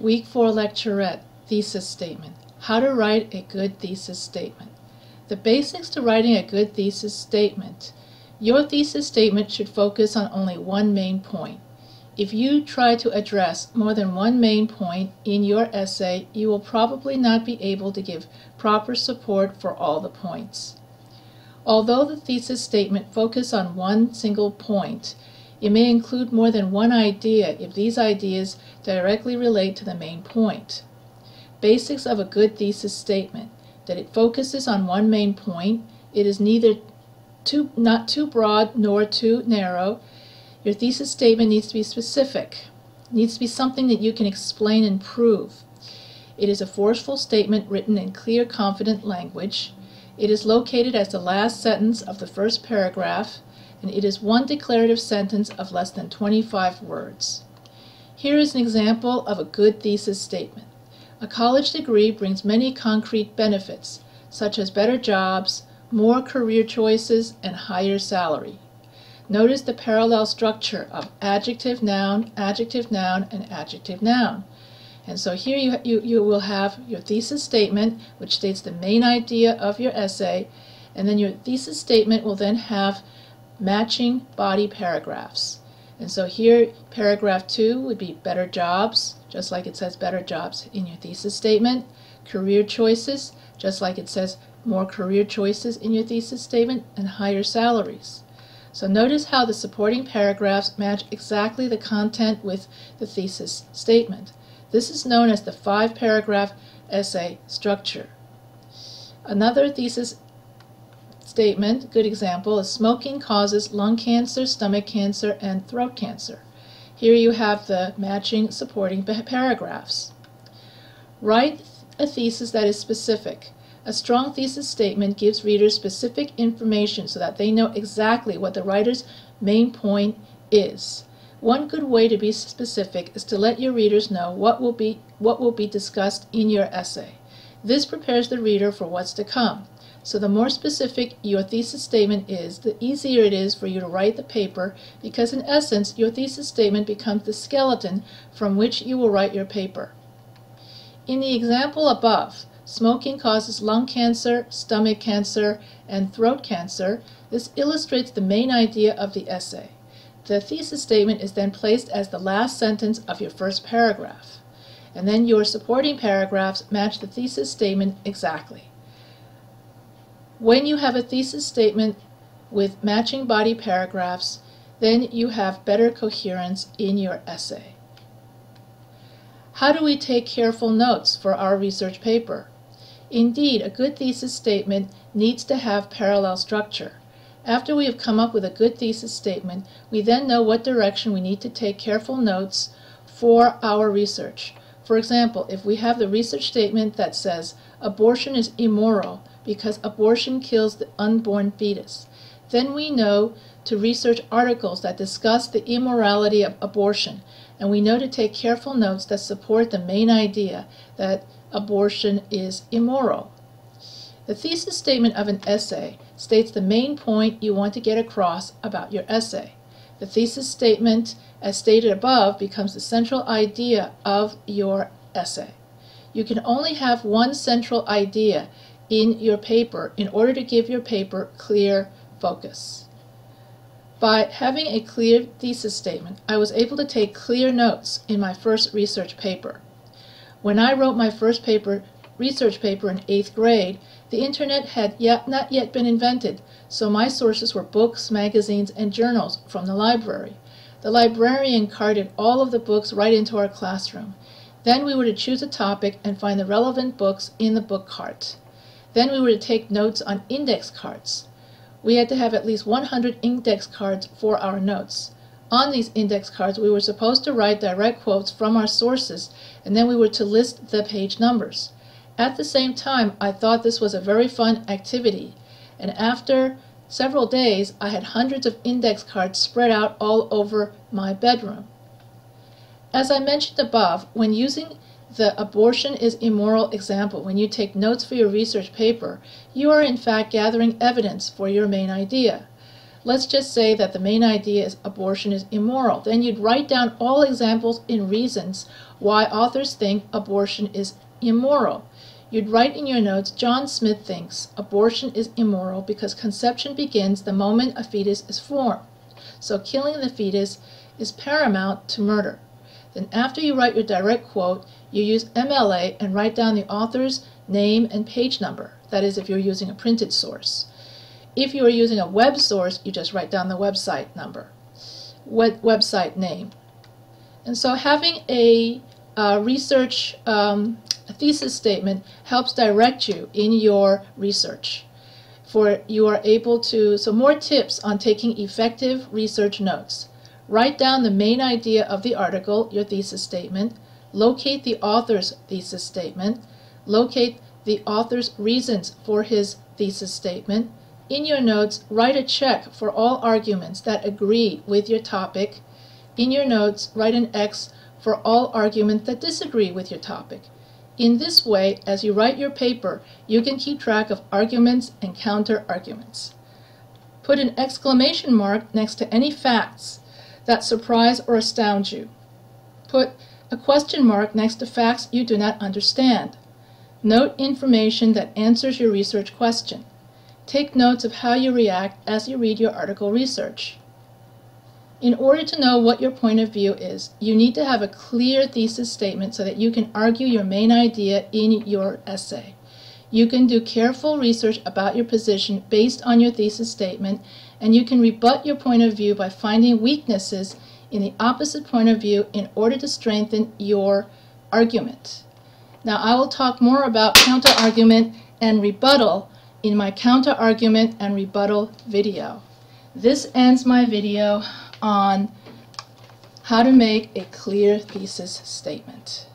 Week 4 Lecturette, Thesis Statement. How to write a good thesis statement. The basics to writing a good thesis statement. Your thesis statement should focus on only one main point. If you try to address more than one main point in your essay, you will probably not be able to give proper support for all the points. Although the thesis statement focuses on one single point, it may include more than one idea if these ideas directly relate to the main point. Basics of a good thesis statement that it focuses on one main point, it is neither too not too broad nor too narrow. Your thesis statement needs to be specific. It needs to be something that you can explain and prove. It is a forceful statement written in clear, confident language. It is located as the last sentence of the first paragraph and it is one declarative sentence of less than 25 words. Here is an example of a good thesis statement. A college degree brings many concrete benefits, such as better jobs, more career choices, and higher salary. Notice the parallel structure of adjective, noun, adjective, noun, and adjective, noun. And so here you, you, you will have your thesis statement, which states the main idea of your essay, and then your thesis statement will then have matching body paragraphs. And so here, paragraph two would be better jobs, just like it says better jobs in your thesis statement. Career choices, just like it says more career choices in your thesis statement, and higher salaries. So notice how the supporting paragraphs match exactly the content with the thesis statement. This is known as the five paragraph essay structure. Another thesis statement, good example, is smoking causes lung cancer, stomach cancer, and throat cancer. Here you have the matching supporting paragraphs. Write a thesis that is specific. A strong thesis statement gives readers specific information so that they know exactly what the writer's main point is. One good way to be specific is to let your readers know what will be what will be discussed in your essay. This prepares the reader for what's to come. So the more specific your thesis statement is, the easier it is for you to write the paper because in essence your thesis statement becomes the skeleton from which you will write your paper. In the example above, smoking causes lung cancer, stomach cancer, and throat cancer, this illustrates the main idea of the essay. The thesis statement is then placed as the last sentence of your first paragraph. And then your supporting paragraphs match the thesis statement exactly. When you have a thesis statement with matching body paragraphs, then you have better coherence in your essay. How do we take careful notes for our research paper? Indeed, a good thesis statement needs to have parallel structure. After we have come up with a good thesis statement, we then know what direction we need to take careful notes for our research. For example, if we have the research statement that says abortion is immoral, because abortion kills the unborn fetus. Then we know to research articles that discuss the immorality of abortion, and we know to take careful notes that support the main idea that abortion is immoral. The thesis statement of an essay states the main point you want to get across about your essay. The thesis statement, as stated above, becomes the central idea of your essay. You can only have one central idea in your paper in order to give your paper clear focus. By having a clear thesis statement, I was able to take clear notes in my first research paper. When I wrote my first paper, research paper in eighth grade, the internet had yet, not yet been invented, so my sources were books, magazines, and journals from the library. The librarian carted all of the books right into our classroom. Then we were to choose a topic and find the relevant books in the book cart. Then we were to take notes on index cards. We had to have at least 100 index cards for our notes. On these index cards, we were supposed to write direct quotes from our sources, and then we were to list the page numbers. At the same time, I thought this was a very fun activity, and after several days, I had hundreds of index cards spread out all over my bedroom. As I mentioned above, when using the abortion is immoral example, when you take notes for your research paper, you are in fact gathering evidence for your main idea. Let's just say that the main idea is abortion is immoral. Then you'd write down all examples and reasons why authors think abortion is immoral. You'd write in your notes, John Smith thinks abortion is immoral because conception begins the moment a fetus is formed. So killing the fetus is paramount to murder. Then after you write your direct quote, you use MLA and write down the author's name and page number. That is if you're using a printed source. If you are using a web source, you just write down the website number, web website name. And so having a uh, research um, thesis statement helps direct you in your research. For you are able to, so more tips on taking effective research notes. Write down the main idea of the article, your thesis statement, locate the author's thesis statement, locate the author's reasons for his thesis statement. In your notes, write a check for all arguments that agree with your topic. In your notes, write an X for all arguments that disagree with your topic. In this way, as you write your paper, you can keep track of arguments and counter arguments. Put an exclamation mark next to any facts that surprise or astound you. Put a question mark next to facts you do not understand. Note information that answers your research question. Take notes of how you react as you read your article research. In order to know what your point of view is, you need to have a clear thesis statement so that you can argue your main idea in your essay. You can do careful research about your position based on your thesis statement, and you can rebut your point of view by finding weaknesses in the opposite point of view in order to strengthen your argument. Now, I will talk more about counterargument and rebuttal in my counterargument and rebuttal video. This ends my video on how to make a clear thesis statement.